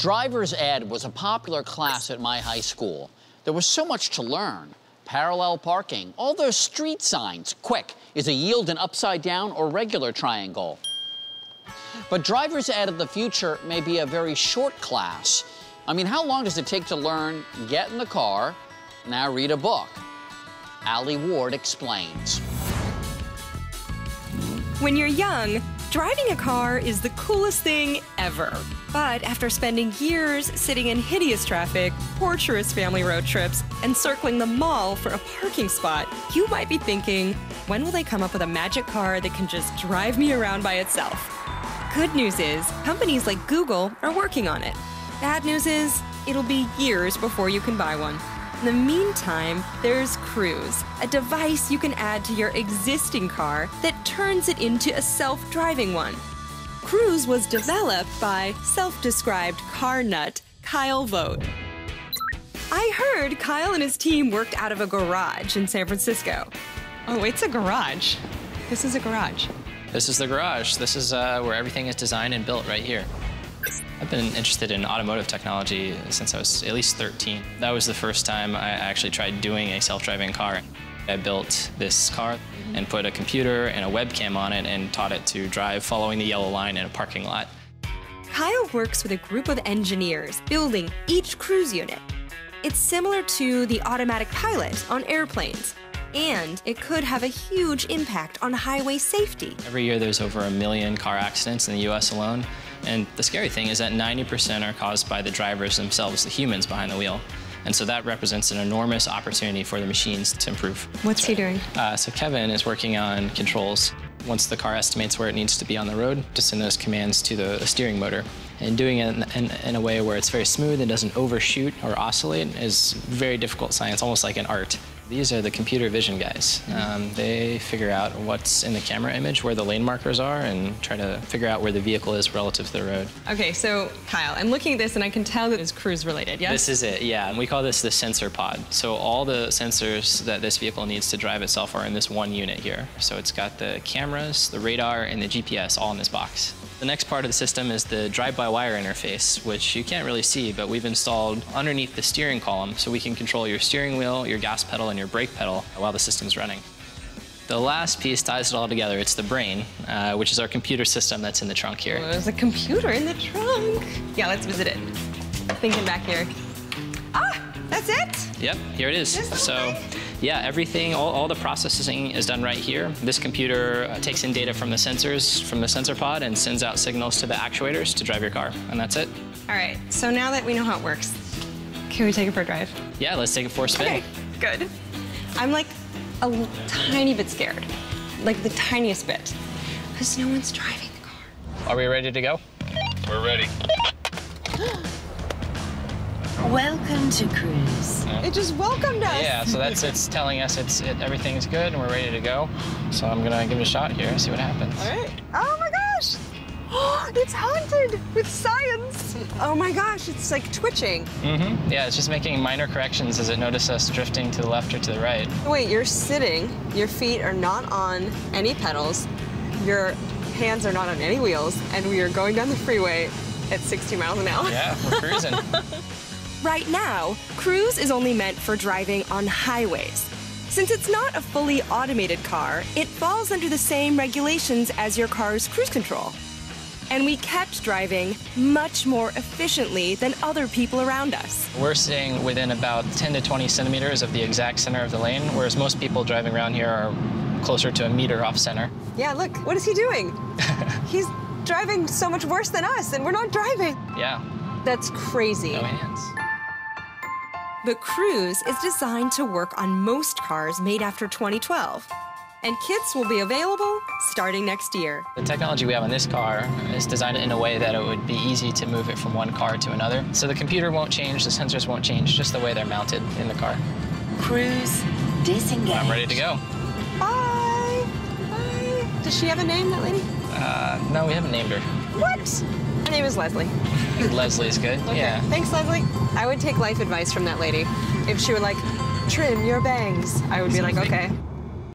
Driver's ed was a popular class at my high school. There was so much to learn. Parallel parking, all those street signs. Quick, is a yield an upside down or regular triangle? But driver's ed of the future may be a very short class. I mean, how long does it take to learn get in the car, now read a book? Alie Ward explains. When you're young, driving a car is the coolest thing ever. But after spending years sitting in hideous traffic, torturous family road trips, and circling the mall for a parking spot, you might be thinking, when will they come up with a magic car that can just drive me around by itself? Good news is, companies like Google are working on it. Bad news is, it'll be years before you can buy one. In the meantime, there's Cruise, a device you can add to your existing car that turns it into a self driving one. Cruise was developed by self described car nut Kyle Vogt. I heard Kyle and his team worked out of a garage in San Francisco. Oh, it's a garage. This is a garage. This is the garage. This is uh, where everything is designed and built right here. I've been interested in automotive technology since I was at least 13. That was the first time I actually tried doing a self-driving car. I built this car mm-hmm. and put a computer and a webcam on it and taught it to drive following the yellow line in a parking lot. Kyle works with a group of engineers building each cruise unit. It's similar to the automatic pilot on airplanes, and it could have a huge impact on highway safety. Every year there's over a million car accidents in the US alone, and the scary thing is that 90% are caused by the drivers themselves, the humans behind the wheel. And so that represents an enormous opportunity for the machines to improve. What's he doing? Uh, so Kevin is working on controls. Once the car estimates where it needs to be on the road, to send those commands to the, steering motor. And doing it in, in, in, a way where it's very smooth and doesn't overshoot or oscillate is very difficult science, almost like an art. These are the computer vision guys. Um, they figure out what's in the camera image, where the lane markers are, and try to figure out where the vehicle is relative to the road. Okay, so Kyle, I'm looking at this and I can tell that it's cruise related, yes? This is it, yeah. And we call this the sensor pod. So all the sensors that this vehicle needs to drive itself are in this one unit here. So it's got the cameras, the radar, and the GPS all in this box. The next part of the system is the drive-by-wire interface, which you can't really see, but we've installed underneath the steering column so we can control your steering wheel, your gas pedal, and your brake pedal while the system's running. The last piece ties it all together. It's the brain, uh, which is our computer system that's in the trunk here. there's a computer in the trunk. Yeah, let's visit it. Thinking back here. Ah, that's it? Yep, here it is. So yeah, everything, all, all, the processing is done right here. This computer uh, takes in data from the sensors, from the sensor pod, and sends out signals to the actuators to drive your car, and that's it. All right, so now that we know how it works, can we take it for a drive? Yeah, let's take it for a spin. Okay, good. I'm like a tiny bit scared, like the tiniest bit, because no one's driving the car. Are we ready to go? We're ready. Welcome to cruise. Yeah. It just welcomed us. Yeah, so that's it's telling us it's it, everything's good and we're ready to go. So I'm gonna give it a shot here and see what happens. All right. Oh my gosh! Oh, it's haunted with science. Oh my gosh, it's like twitching. Mm-hmm. Yeah, it's just making minor corrections as it notices us drifting to the left or to the right. Wait, you're sitting. Your feet are not on any pedals. Your hands are not on any wheels, and we are going down the freeway at 60 miles an hour. Yeah, we're cruising. Right now, Cruise is only meant for driving on highways. Since it's not a fully automated car, it falls under the same regulations as your car's cruise control. And we kept driving much more efficiently than other people around us. We're sitting within about 10 to 20 centimeters of the exact center of the lane, whereas most people driving around here are closer to a meter off center. Yeah, look, what is he doing? He's driving so much worse than us, and we're not driving. Yeah. That's crazy. No hands. The Cruise is designed to work on most cars made after 2012. And kits will be available starting next year. The technology we have on this car is designed in a way that it would be easy to move it from one car to another. So the computer won't change, the sensors won't change, just the way they're mounted in the car. Cruise disengage. I'm ready to go. Bye. Bye. Does she have a name, that lady? Uh, no, we haven't named her. What? Her name is Leslie. Leslie's good. Okay. Yeah. Thanks, Leslie. I would take life advice from that lady. If she were like, trim your bangs, I would be like, okay.